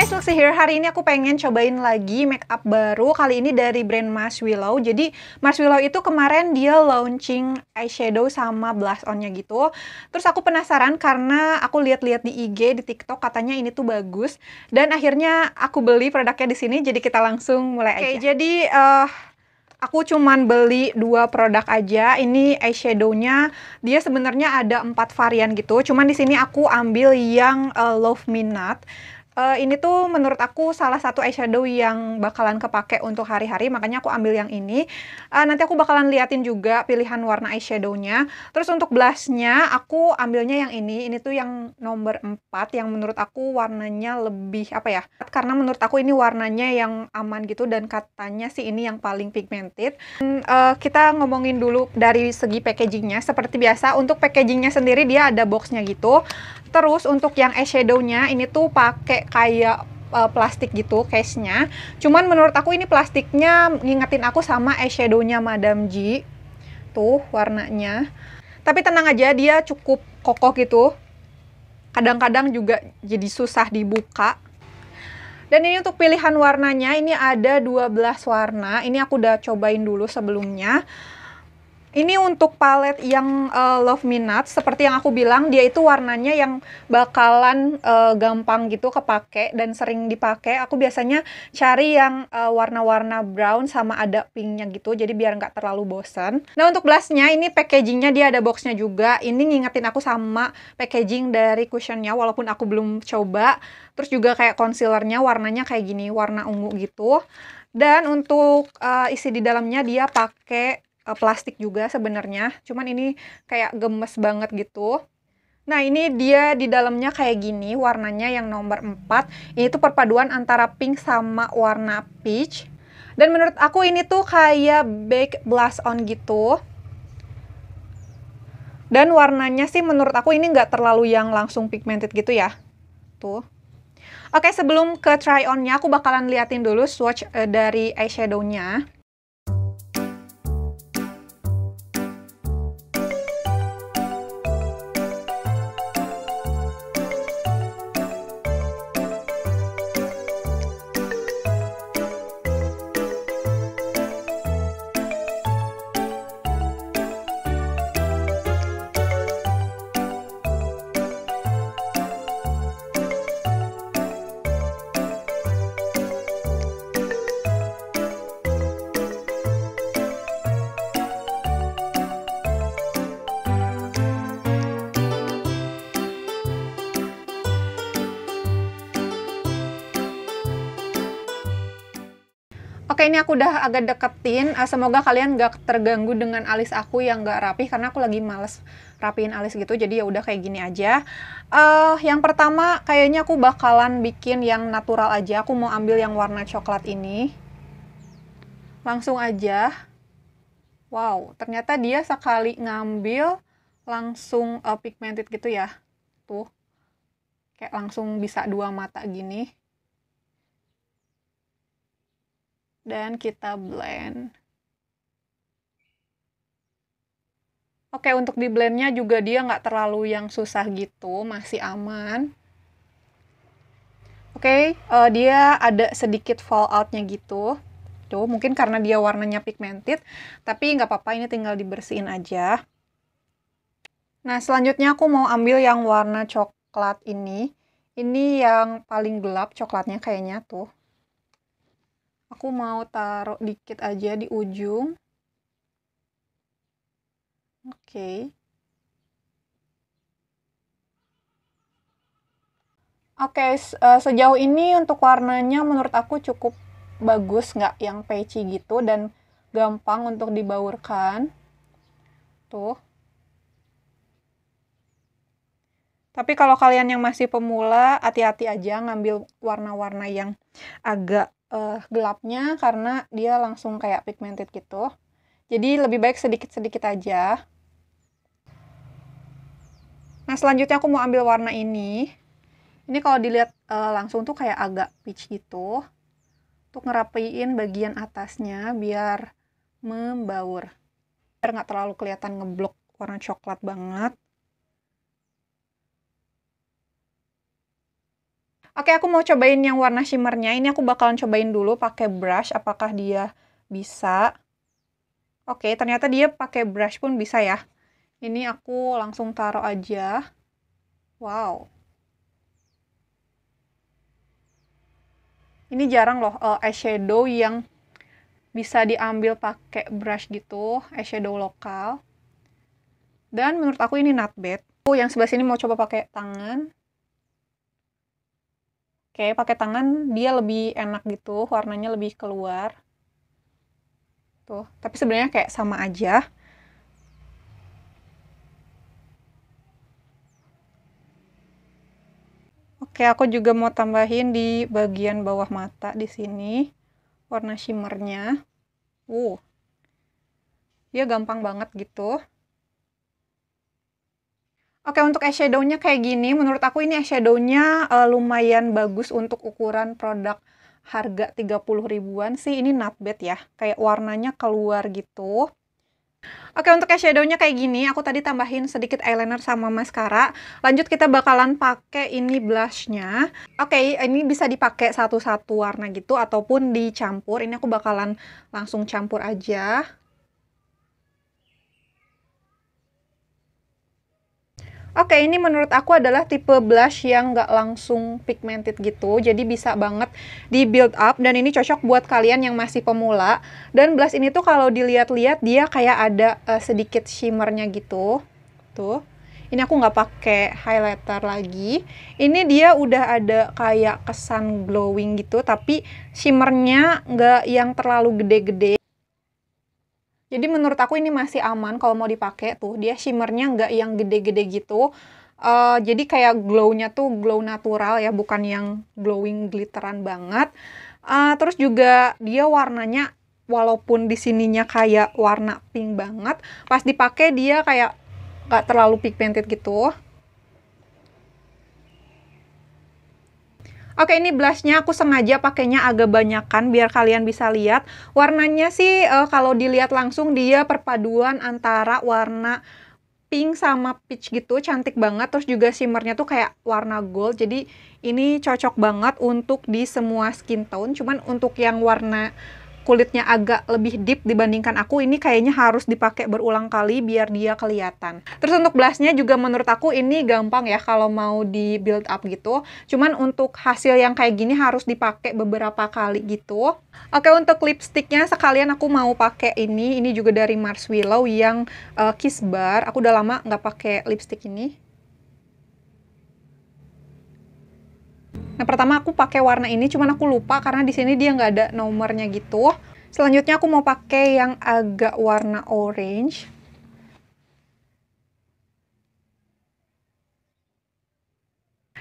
guys, Lexi here. Hari ini aku pengen cobain lagi makeup baru. Kali ini dari brand Mars Willow. Jadi Mars Willow itu kemarin dia launching eyeshadow sama blush onnya gitu. Terus aku penasaran karena aku lihat-lihat di IG, di TikTok katanya ini tuh bagus. Dan akhirnya aku beli produknya di sini. Jadi kita langsung mulai aja. Oke, jadi uh, aku cuman beli dua produk aja. Ini eyeshadownya dia sebenarnya ada empat varian gitu. Cuman di sini aku ambil yang uh, Love Me Not. Uh, ini tuh menurut aku salah satu eyeshadow yang bakalan kepake untuk hari-hari, makanya aku ambil yang ini. Uh, nanti aku bakalan liatin juga pilihan warna eyeshadownya. Terus untuk blushnya, aku ambilnya yang ini. Ini tuh yang nomor 4, yang menurut aku warnanya lebih, apa ya, karena menurut aku ini warnanya yang aman gitu, dan katanya sih ini yang paling pigmented. Uh, kita ngomongin dulu dari segi packagingnya. Seperti biasa, untuk packagingnya sendiri dia ada boxnya gitu. Terus untuk yang eyeshadownya ini tuh pakai kayak uh, plastik gitu case-nya. Cuman menurut aku ini plastiknya ngingetin aku sama eyeshadownya Madame G. Tuh warnanya. Tapi tenang aja dia cukup kokoh gitu. Kadang-kadang juga jadi susah dibuka. Dan ini untuk pilihan warnanya ini ada 12 warna. Ini aku udah cobain dulu sebelumnya. Ini untuk palet yang uh, Love Me Not, seperti yang aku bilang, dia itu warnanya yang bakalan uh, gampang gitu kepake dan sering dipakai. Aku biasanya cari yang uh, warna-warna brown sama ada pinknya gitu, jadi biar nggak terlalu bosan. Nah untuk blushnya, ini packagingnya dia ada boxnya juga. Ini ngingetin aku sama packaging dari cushionnya, walaupun aku belum coba. Terus juga kayak concealernya warnanya kayak gini, warna ungu gitu. Dan untuk uh, isi di dalamnya dia pakai uh, plastik juga sebenarnya. Cuman ini kayak gemes banget gitu. Nah, ini dia di dalamnya kayak gini, warnanya yang nomor 4. Ini tuh perpaduan antara pink sama warna peach. Dan menurut aku ini tuh kayak bake blush on gitu. Dan warnanya sih menurut aku ini nggak terlalu yang langsung pigmented gitu ya. Tuh. Oke, sebelum ke try on-nya, aku bakalan liatin dulu swatch uh, dari eyeshadow-nya. Oke, ini aku udah agak deketin. Uh, semoga kalian gak terganggu dengan alis aku yang gak rapi karena aku lagi males rapiin alis gitu. Jadi ya udah kayak gini aja. Uh, yang pertama kayaknya aku bakalan bikin yang natural aja. Aku mau ambil yang warna coklat ini. Langsung aja. Wow, ternyata dia sekali ngambil langsung uh, pigmented gitu ya. Tuh. Kayak langsung bisa dua mata gini. Dan kita blend. Oke, untuk di blendnya juga dia nggak terlalu yang susah gitu, masih aman. Oke, uh, dia ada sedikit falloutnya gitu. Tuh, mungkin karena dia warnanya pigmented, tapi nggak apa-apa, ini tinggal dibersihin aja. Nah, selanjutnya aku mau ambil yang warna coklat ini. Ini yang paling gelap coklatnya kayaknya tuh aku mau taruh dikit aja di ujung oke okay. Oke, okay, eh, sejauh ini untuk warnanya menurut aku cukup bagus, nggak yang peachy gitu dan gampang untuk dibaurkan. Tuh. Tapi kalau kalian yang masih pemula, hati-hati aja ngambil warna-warna yang agak uh, gelapnya karena dia langsung kayak pigmented gitu. Jadi lebih baik sedikit-sedikit aja. Nah, selanjutnya aku mau ambil warna ini. Ini kalau dilihat uh, langsung tuh kayak agak peach gitu. Untuk ngerapiin bagian atasnya biar membaur. Biar nggak terlalu kelihatan ngeblok warna coklat banget. Oke, aku mau cobain yang warna shimmernya. Ini aku bakalan cobain dulu pakai brush, apakah dia bisa. Oke, ternyata dia pakai brush pun bisa ya. Ini aku langsung taruh aja. Wow. Ini jarang loh uh, eyeshadow yang bisa diambil pakai brush gitu, eyeshadow lokal. Dan menurut aku ini not bad. Aku yang sebelah sini mau coba pakai tangan. Oke, pakai tangan dia lebih enak gitu, warnanya lebih keluar. Tuh, tapi sebenarnya kayak sama aja. Oke, aku juga mau tambahin di bagian bawah mata di sini warna shimmernya. Uh, dia gampang banget gitu. Oke, untuk eyeshadow-nya kayak gini, menurut aku ini eyeshadow-nya uh, lumayan bagus untuk ukuran produk harga 30 ribuan sih. Ini not bad ya, kayak warnanya keluar gitu. Oke, untuk eyeshadow-nya kayak gini, aku tadi tambahin sedikit eyeliner sama mascara. Lanjut kita bakalan pakai ini blush-nya. Oke, ini bisa dipakai satu-satu warna gitu ataupun dicampur. Ini aku bakalan langsung campur aja. Oke, ini menurut aku adalah tipe blush yang nggak langsung pigmented gitu, jadi bisa banget di build up dan ini cocok buat kalian yang masih pemula. Dan blush ini tuh kalau dilihat-lihat dia kayak ada uh, sedikit shimmernya gitu, tuh. Ini aku nggak pakai highlighter lagi. Ini dia udah ada kayak kesan glowing gitu, tapi shimmernya nggak yang terlalu gede-gede. Jadi menurut aku ini masih aman kalau mau dipakai tuh. Dia shimmernya nggak yang gede-gede gitu. Uh, jadi kayak glow-nya tuh glow natural ya, bukan yang glowing glitteran banget. Uh, terus juga dia warnanya walaupun di sininya kayak warna pink banget, pas dipakai dia kayak nggak terlalu pigmented gitu. Oke, ini blushnya aku sengaja pakainya agak banyakan biar kalian bisa lihat. Warnanya sih uh, kalau dilihat langsung dia perpaduan antara warna pink sama peach gitu, cantik banget. Terus juga shimmernya tuh kayak warna gold. Jadi ini cocok banget untuk di semua skin tone. Cuman untuk yang warna kulitnya agak lebih deep dibandingkan aku ini kayaknya harus dipakai berulang kali biar dia kelihatan. Terus untuk blushnya juga menurut aku ini gampang ya kalau mau di build up gitu. Cuman untuk hasil yang kayak gini harus dipakai beberapa kali gitu. Oke untuk lipsticknya sekalian aku mau pakai ini. Ini juga dari Mars Willow yang uh, Kiss Bar. Aku udah lama nggak pakai lipstick ini. Nah, pertama aku pakai warna ini, cuman aku lupa karena di sini dia nggak ada nomornya gitu. Selanjutnya aku mau pakai yang agak warna orange.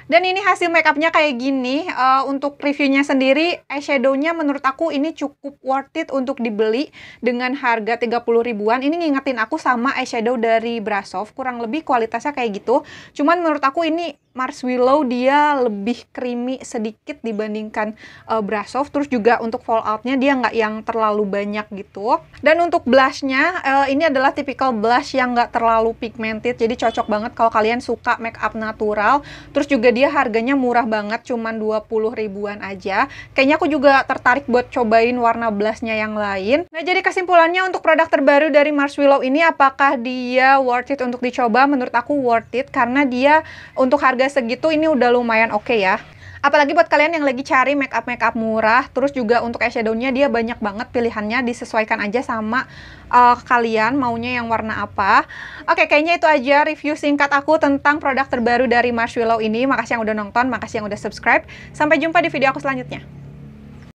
Dan ini hasil makeupnya kayak gini. Uh, untuk reviewnya sendiri, eyeshadow-nya menurut aku ini cukup worth it untuk dibeli dengan harga 30 ribuan. Ini ngingetin aku sama eyeshadow dari Brasov. Kurang lebih kualitasnya kayak gitu. Cuman menurut aku ini Mars Willow dia lebih creamy sedikit dibandingkan uh, Brasov. Terus juga untuk falloutnya dia nggak yang terlalu banyak gitu. Dan untuk blushnya uh, ini adalah tipikal blush yang nggak terlalu pigmented. Jadi cocok banget kalau kalian suka makeup natural. Terus juga dia harganya murah banget, cuman 20 ribuan aja. Kayaknya aku juga tertarik buat cobain warna blushnya yang lain. Nah jadi kesimpulannya untuk produk terbaru dari Mars Willow ini apakah dia worth it untuk dicoba? Menurut aku worth it karena dia untuk harga harga segitu ini udah lumayan oke okay ya. Apalagi buat kalian yang lagi cari make up make up murah, terus juga untuk eyeshadow-nya dia banyak banget pilihannya, disesuaikan aja sama uh, kalian maunya yang warna apa. Oke, kayaknya itu aja review singkat aku tentang produk terbaru dari Marshmallow ini. Makasih yang udah nonton, makasih yang udah subscribe. Sampai jumpa di video aku selanjutnya.